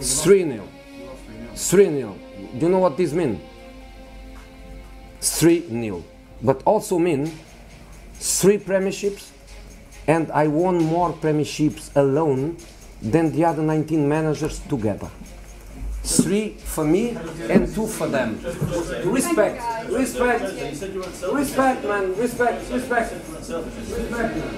3 nil, 3 nil. Do you know what this means? 3 nil, But also mean three premierships and I won more premierships alone than the other 19 managers together. Three for me and two for them. Respect, respect, respect, man, respect, respect, respect. Man.